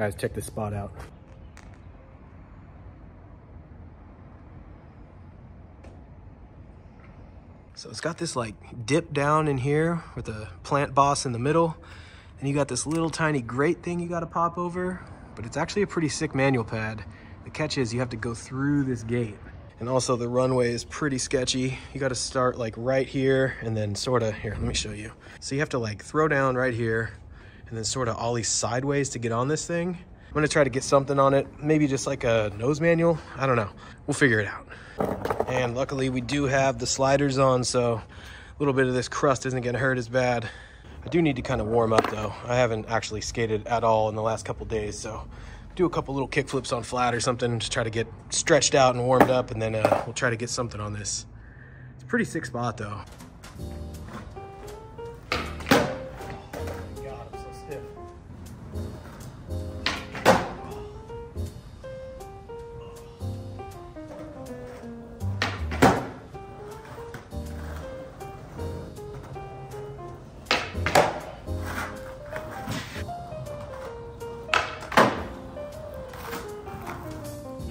Guys, check this spot out. So it's got this like dip down in here with a plant boss in the middle. And you got this little tiny grate thing you gotta pop over, but it's actually a pretty sick manual pad. The catch is you have to go through this gate. And also the runway is pretty sketchy. You gotta start like right here and then sorta, here, let me show you. So you have to like throw down right here and then sorta ollie sideways to get on this thing. I'm gonna try to get something on it, maybe just like a nose manual. I don't know, we'll figure it out. And luckily we do have the sliders on, so a little bit of this crust isn't gonna hurt as bad. I do need to kind of warm up though. I haven't actually skated at all in the last couple days, so do a couple little kick flips on flat or something, just try to get stretched out and warmed up, and then uh, we'll try to get something on this. It's a pretty sick spot though. I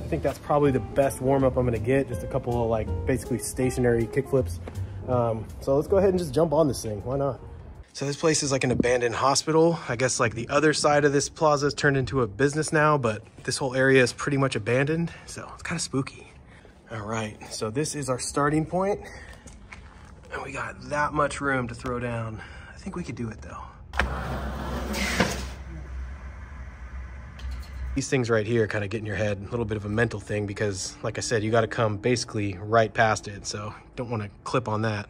think that's probably the best warm up I'm gonna get. Just a couple of like basically stationary kick flips. Um, so let's go ahead and just jump on this thing. Why not? So this place is like an abandoned hospital. I guess like the other side of this plaza is turned into a business now, but this whole area is pretty much abandoned. So it's kind of spooky. All right, so this is our starting point, And we got that much room to throw down. I think we could do it though. These things right here kind of get in your head, a little bit of a mental thing because like I said, you got to come basically right past it. So don't want to clip on that.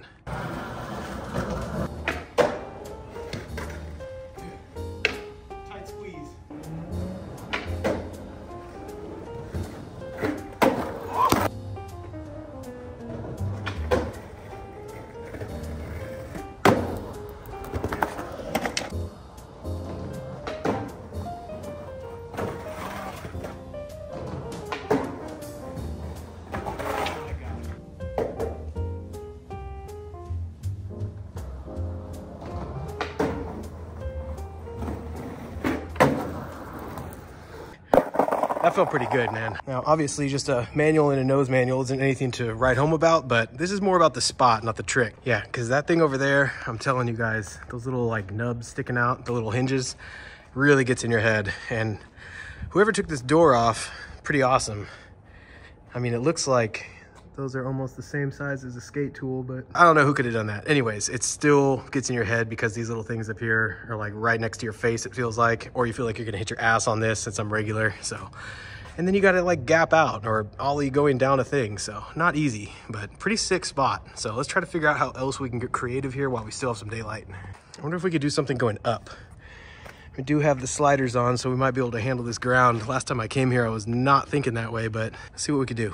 That felt pretty good, man. Now, obviously, just a manual and a nose manual isn't anything to write home about, but this is more about the spot, not the trick. Yeah, because that thing over there, I'm telling you guys, those little like nubs sticking out, the little hinges, really gets in your head. And whoever took this door off, pretty awesome. I mean, it looks like those are almost the same size as a skate tool, but I don't know who could have done that. Anyways, it still gets in your head because these little things up here are like right next to your face, it feels like, or you feel like you're gonna hit your ass on this since I'm regular, so. And then you gotta like gap out or ollie going down a thing, so not easy, but pretty sick spot. So let's try to figure out how else we can get creative here while we still have some daylight. I wonder if we could do something going up. We do have the sliders on, so we might be able to handle this ground. Last time I came here, I was not thinking that way, but let's see what we could do.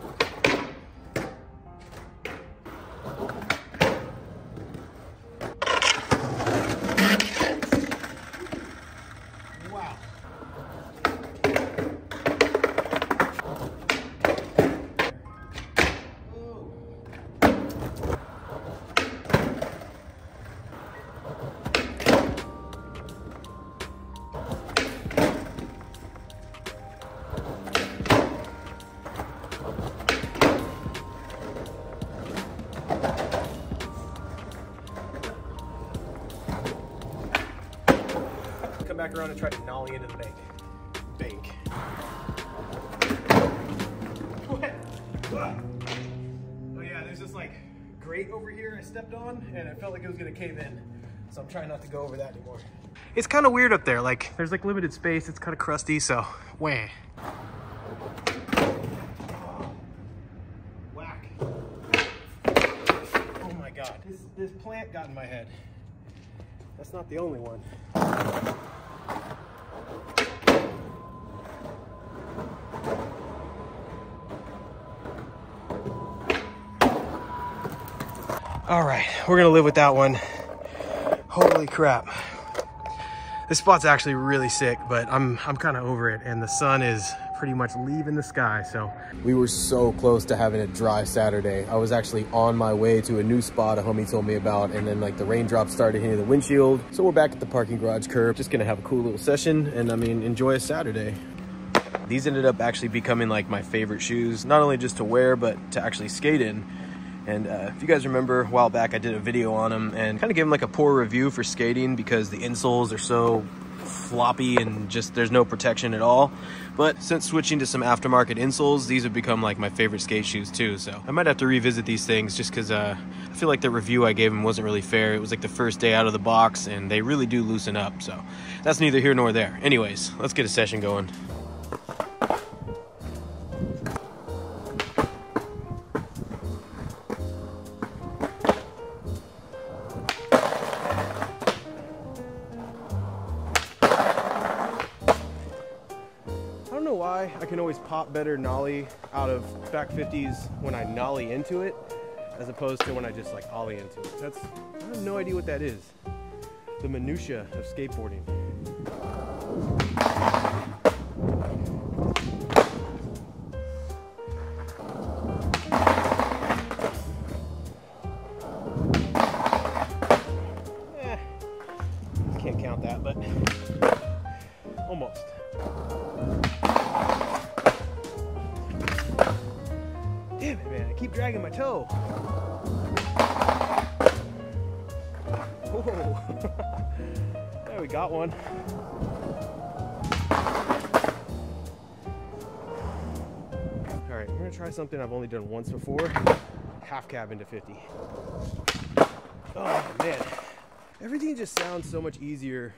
back around and try to nollie into the bank. Bank. Oh yeah, there's this like grate over here I stepped on and it felt like it was gonna cave in. So I'm trying not to go over that anymore. It's kind of weird up there. Like there's like limited space. It's kind of crusty, so wah. Whack. Oh my God, this, this plant got in my head. That's not the only one. All right, we're gonna live with that one. Holy crap. This spot's actually really sick, but I'm I'm kind of over it and the sun is pretty much leaving the sky. So we were so close to having a dry Saturday. I was actually on my way to a new spot a homie told me about and then like the raindrops started hitting the windshield. So we're back at the parking garage curb, just gonna have a cool little session and I mean, enjoy a Saturday. These ended up actually becoming like my favorite shoes, not only just to wear, but to actually skate in. And uh, if you guys remember a while back, I did a video on them and kind of gave them like a poor review for skating because the insoles are so floppy and just there's no protection at all. But since switching to some aftermarket insoles, these have become like my favorite skate shoes too. So I might have to revisit these things just because uh, I feel like the review I gave them wasn't really fair. It was like the first day out of the box and they really do loosen up. So that's neither here nor there. Anyways, let's get a session going. I can always pop better nollie out of back 50s when I nollie into it as opposed to when I just like ollie into it. That's, I have no idea what that is. The minutia of skateboarding. Eh, can't count that, but almost. Keep dragging my toe. Whoa. there we got one. All right, we're gonna try something I've only done once before. Half cab into 50. Oh man, everything just sounds so much easier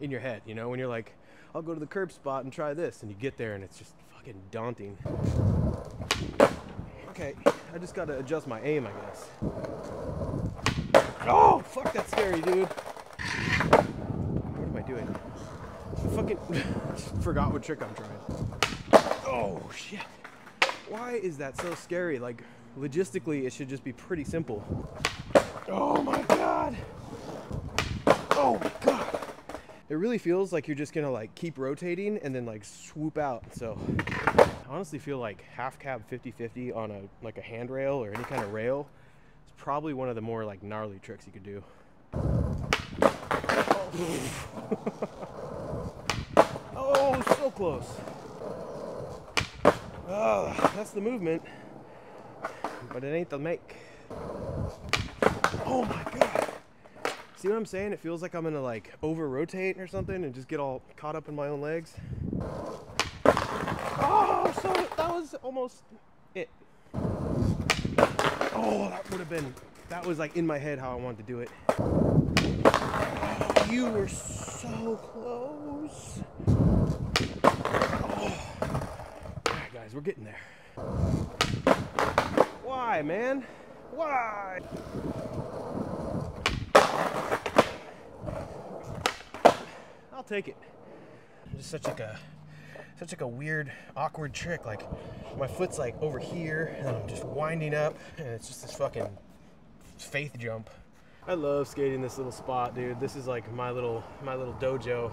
in your head, you know, when you're like, I'll go to the curb spot and try this, and you get there and it's just fucking daunting. Okay, I just gotta adjust my aim, I guess. Oh, fuck, that's scary, dude. What am I doing? I fucking forgot what trick I'm trying. Oh, shit. Why is that so scary? Like, logistically, it should just be pretty simple. Oh my god. Oh my god. It really feels like you're just gonna like keep rotating and then like swoop out. So honestly feel like half cab 50-50 on a like a handrail or any kind of rail is probably one of the more like gnarly tricks you could do. oh, so close. Oh, that's the movement, but it ain't the make. Oh my god. See what I'm saying? It feels like I'm gonna like over rotate or something and just get all caught up in my own legs. Oh, so that was almost it. Oh, that would have been, that was like in my head how I wanted to do it. You were so close. Oh. Right, guys, we're getting there. Why, man? Why? I'll take it. Just such like a such like a weird, awkward trick. Like my foot's like over here and I'm just winding up and it's just this fucking faith jump. I love skating this little spot, dude. This is like my little my little dojo.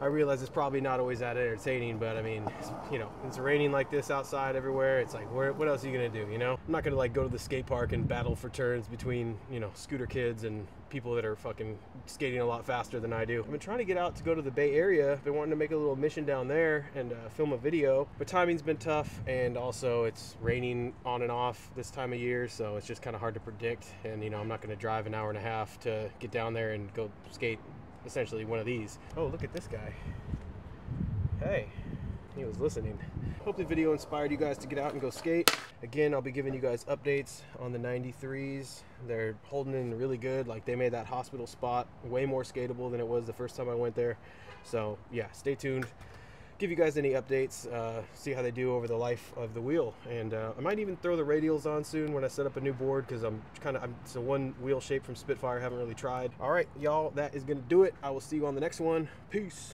I realize it's probably not always that entertaining, but I mean, you know, it's raining like this outside everywhere. It's like, where, what else are you gonna do? You know, I'm not gonna like go to the skate park and battle for turns between, you know, scooter kids and people that are fucking skating a lot faster than I do. I've been trying to get out to go to the Bay Area. I've been wanting to make a little mission down there and uh, film a video, but timing's been tough, and also it's raining on and off this time of year, so it's just kind of hard to predict. And you know, I'm not gonna drive an hour and a half to get down there and go skate essentially one of these. Oh, look at this guy. Hey, he was listening. Hope the video inspired you guys to get out and go skate. Again, I'll be giving you guys updates on the 93s. They're holding in really good. Like they made that hospital spot way more skatable than it was the first time I went there. So yeah, stay tuned give you guys any updates, uh, see how they do over the life of the wheel. And uh, I might even throw the radials on soon when I set up a new board because I'm kind of, it's a one wheel shape from Spitfire, haven't really tried. All right, y'all, that is gonna do it. I will see you on the next one. Peace.